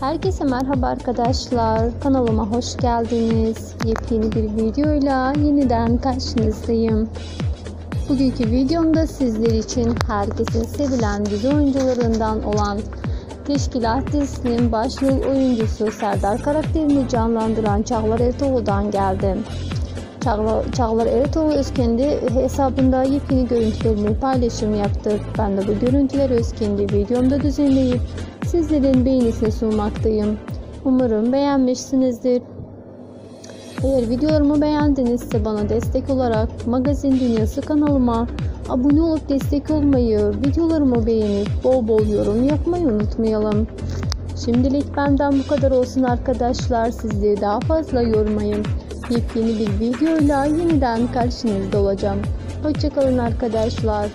Herkese merhaba arkadaşlar. Kanalıma hoş geldiniz. Yepyeni bir videoyla yeniden karşınızdayım. Bugünkü videomda sizler için herkesin sevilen dizi oyuncularından olan Teşkilat dizisinin başrol oyuncusu Serdar karakterini canlandıran Çağlar Ertuğrul'dan geldim. Çağlar, Çağlar Ertuğrul öz kendi hesabında yepyeni görüntülerini paylaşım yaptı. Ben de bu görüntüleri öz kendi videomda düzenleyip sizlerin beğenisine sunmaktayım. Umarım beğenmişsinizdir. Eğer videolarımı beğendinizse bana destek olarak Magazin Dünyası kanalıma abone olup destek olmayı, videolarımı beğenip bol bol yorum yapmayı unutmayalım. Şimdilik benden bu kadar olsun arkadaşlar. Sizleri daha fazla yormayın. Yepyeni bir videoyla yeniden karşınızda olacağım. Hoşçakalın arkadaşlar.